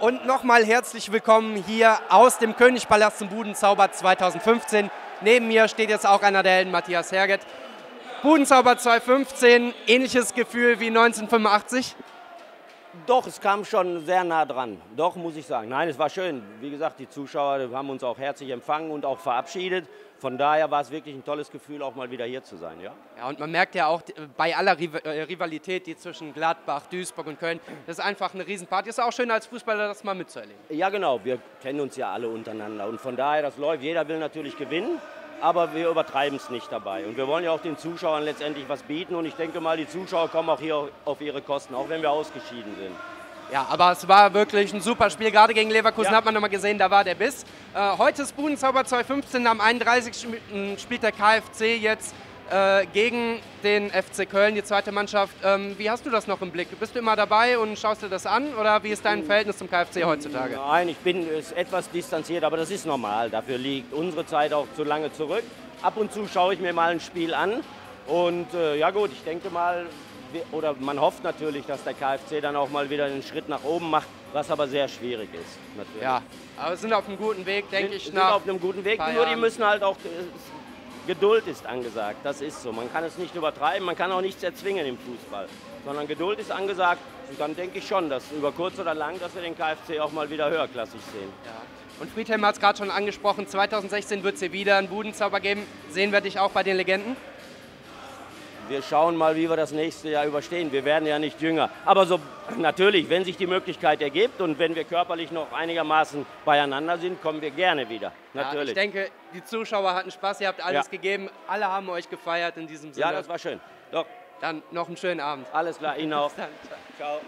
und nochmal herzlich willkommen hier aus dem Königpalast zum Budenzauber 2015. Neben mir steht jetzt auch einer der Helden, Matthias Herget. Budenzauber 2015, ähnliches Gefühl wie 1985? Doch, es kam schon sehr nah dran. Doch, muss ich sagen. Nein, es war schön. Wie gesagt, die Zuschauer haben uns auch herzlich empfangen und auch verabschiedet. Von daher war es wirklich ein tolles Gefühl, auch mal wieder hier zu sein. Ja, ja und man merkt ja auch bei aller äh, Rivalität, die zwischen Gladbach, Duisburg und Köln, das ist einfach eine Riesenparty. Ist auch schön als Fußballer, das mal mitzuerleben. Ja, genau. Wir kennen uns ja alle untereinander. Und von daher, das läuft. Jeder will natürlich gewinnen aber wir übertreiben es nicht dabei. Und wir wollen ja auch den Zuschauern letztendlich was bieten und ich denke mal, die Zuschauer kommen auch hier auf ihre Kosten, auch wenn wir ausgeschieden sind. Ja, aber es war wirklich ein super Spiel. Gerade gegen Leverkusen ja. hat man nochmal gesehen, da war der Biss. Äh, heute ist Budenzauber 2015, am 31. spielt der KFC jetzt äh, gegen den FC Köln, die zweite Mannschaft. Ähm, wie hast du das noch im Blick? Bist du immer dabei und schaust dir das an oder wie ist dein Verhältnis zum KFC heutzutage? Nein, ich bin etwas distanziert, aber das ist normal. Dafür liegt unsere Zeit auch zu lange zurück. Ab und zu schaue ich mir mal ein Spiel an und äh, ja gut, ich denke mal, oder man hofft natürlich, dass der KFC dann auch mal wieder einen Schritt nach oben macht, was aber sehr schwierig ist. Natürlich. Ja, aber wir sind auf einem guten Weg, denke ich. Sind auf einem guten Weg, nur die müssen halt auch Geduld ist angesagt, das ist so. Man kann es nicht übertreiben, man kann auch nichts erzwingen im Fußball, sondern Geduld ist angesagt. Und dann denke ich schon, dass über kurz oder lang, dass wir den KFC auch mal wieder höherklassig sehen. Ja. Und Friedhelm hat es gerade schon angesprochen, 2016 wird es hier wieder einen Budenzauber geben. Sehen wir dich auch bei den Legenden? Wir schauen mal, wie wir das nächste Jahr überstehen. Wir werden ja nicht jünger. Aber so natürlich, wenn sich die Möglichkeit ergibt und wenn wir körperlich noch einigermaßen beieinander sind, kommen wir gerne wieder. Natürlich. Ja, ich denke, die Zuschauer hatten Spaß, ihr habt alles ja. gegeben, alle haben euch gefeiert in diesem Sinne. Ja, das war schön. Doch. Dann noch einen schönen Abend. Alles klar, Ihnen auch. Ciao.